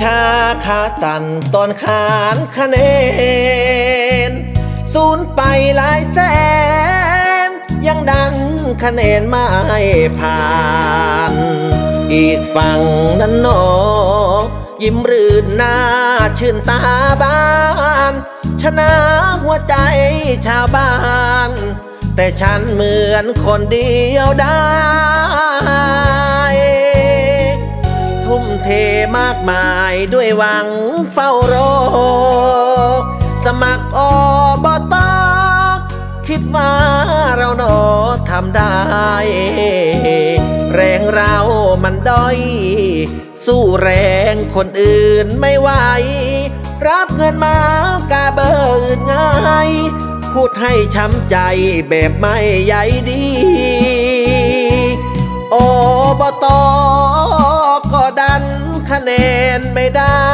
ชาขาตันตอนขานคะแนนศูนไปหลายแสน ยังดันคะแนนไม่ผ่าน อีกฝั่งนั้นหนอ ยิ้มรื่นหน้าชื่นตาบาน ชนะหัวใจชาวบ้าน แต่ฉันเหมือนคนเดียวได้ มากมายด้วยหวังเฝ้ารอ สมัครอบตคิดว่าเราหนอทำได้ แรงเรามันด้อย สู้แรงคนอื่นไม่ไหว รับเงินมากาเบิดง่าย พูดให้ช้ำใจแบบไม่ใยดี อบตก็ดัน คะแนนไม่ได้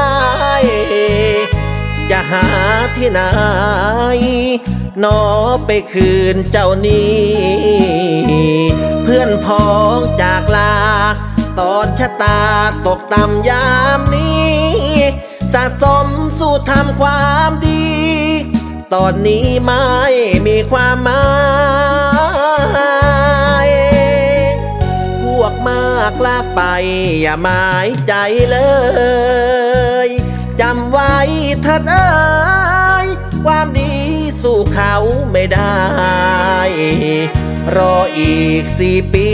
จะหาที่ไหนนอไปคืนเจ้านี้ เพื่อนพ้องจากลา ตอนชะตาตกต่ำยามนี้สะสมสู้ทำความดี ตอนนี้ไม่มีความหมาย มากลากไปอย่าหมายใจเลยจำไว้เถิดเอ้ยความดีสู้เขาไม่ได้ รออีกสี่ปี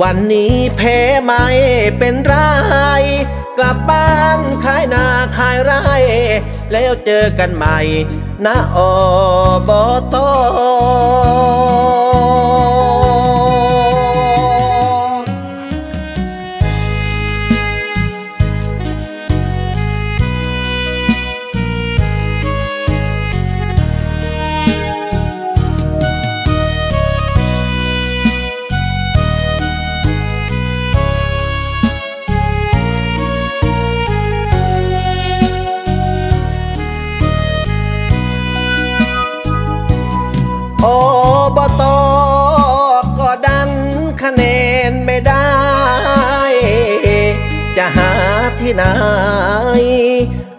วันนี้แพ้ไม่เป็นไรกลับบ้านขายนาขายไร่แล้วเจอกันใหม่ณอบต อบตก็ดันคะแนนไม่ได้ จะหาที่ไหน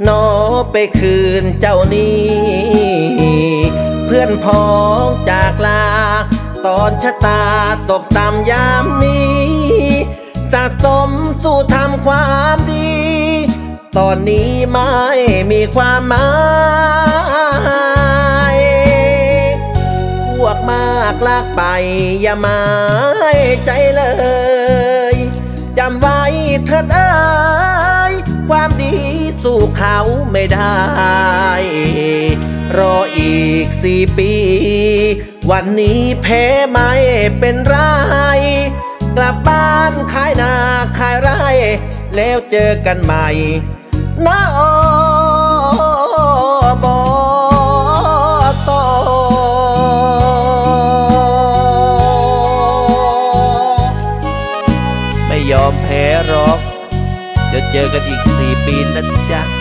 นอไปคืนเจ้านี้ เพื่อนพ้องจากลา ตอนชะตาตกต่ำยามนี้สะสมสู้ทำความดี ตอนนี้ไม่มีความหมาย กลากไป อย่ามาใจเลย จำไว้เถิดเอ้ยความดีสู้เขาไม่ได้ รออีกสี่ปี วันนี้แพ้ไม่เป็นไร กลับบ้านขายนาขายไร่ แล้วเจอกันใหม่นะอ อมแพ้หรอกจะเจอกันอีกสี่ปีนะจ๊ะ